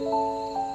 Música